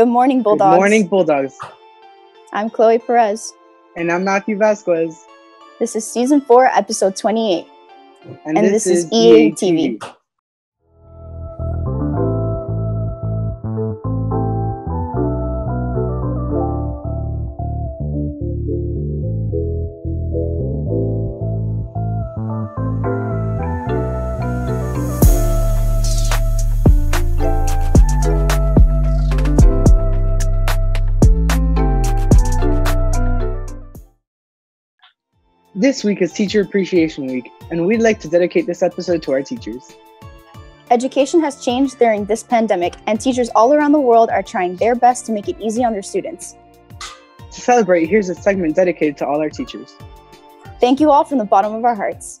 Good morning, Bulldogs. Good morning, Bulldogs. I'm Chloe Perez. And I'm Matthew Vasquez. This is season four, episode 28. And, And this, this is is EATV. This week is Teacher Appreciation Week, and we'd like to dedicate this episode to our teachers. Education has changed during this pandemic, and teachers all around the world are trying their best to make it easy on their students. To celebrate, here's a segment dedicated to all our teachers. Thank you all from the bottom of our hearts.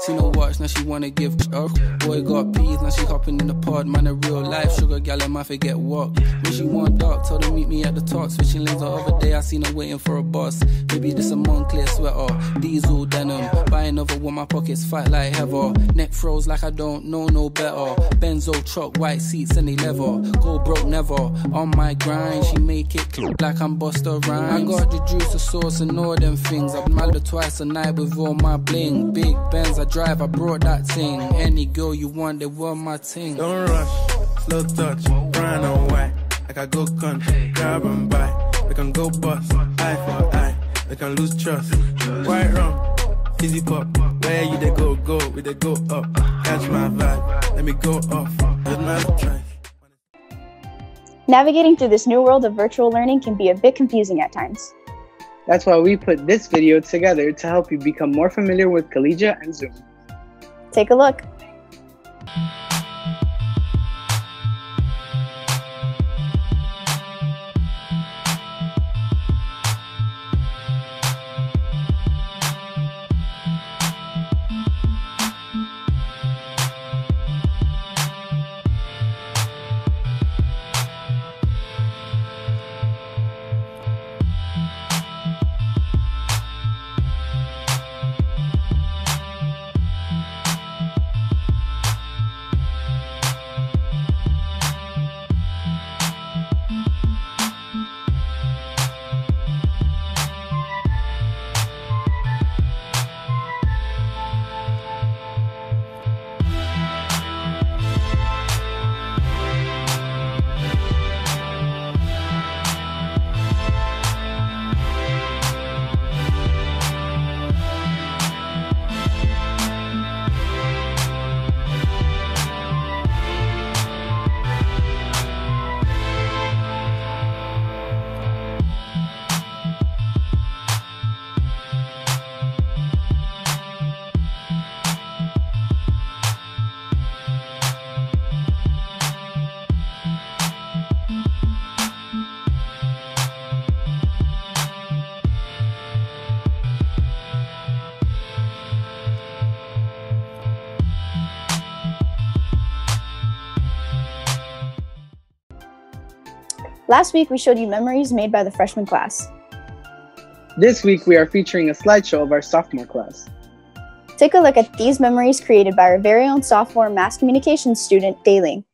Seen her watch, now she wanna give up. Boy got peas, now she hopping in the pod. Man, a real life sugar gal, and my forget what. When she want dark, told her meet me at the top. Switching lanes the other day, I seen her waiting for a bus. Maybe this a Moncler sweater, diesel denim. Another one, my pockets fight like heather. Neck froze like I don't know no better. Benzo truck, white seats, and they leather. Go broke never. On my grind, she make it click like I'm Busta Rhymes. I got the juice, the sauce, and all them things. I've married twice a night with all my bling. Big Benz, I drive, I brought that thing. Any girl you want, they want my ting. Don't rush, slow touch, brown and white. I go country, grab and buy. We can go bust, eye for eye. We can lose trust. White rum, fizzy pop. Where you they go, go, we they go up. Catch my vibe, let me go off. With my trash. Navigating through this new world of virtual learning can be a bit confusing at times. That's why we put this video together to help you become more familiar with Collegia and Zoom. Take a look. Last week, we showed you memories made by the freshman class. This week, we are featuring a slideshow of our sophomore class. Take a look at these memories created by our very own sophomore mass communications student, Daling.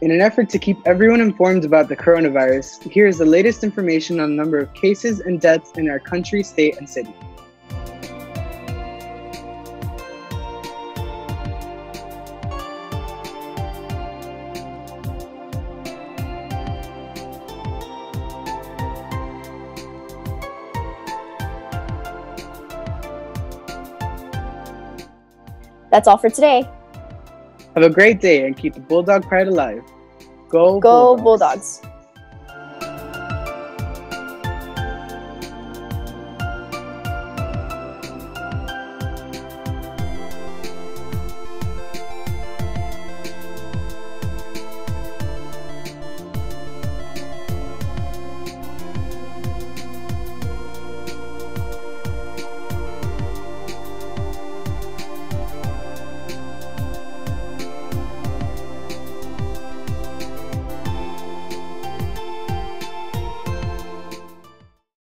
In an effort to keep everyone informed about the coronavirus, here is the latest information on the number of cases and deaths in our country, state, and city. That's all for today. Have a great day and keep the Bulldog Pride alive. Go, Go Bulldogs. Bulldogs.